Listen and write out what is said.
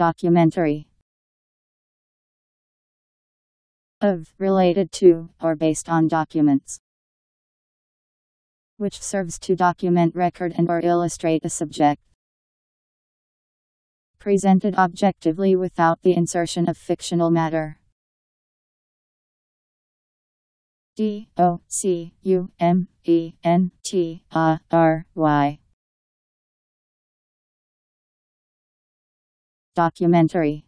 Documentary of, related to, or based on documents which serves to document record and or illustrate a subject presented objectively without the insertion of fictional matter. D O C U M E N T A R Y Documentary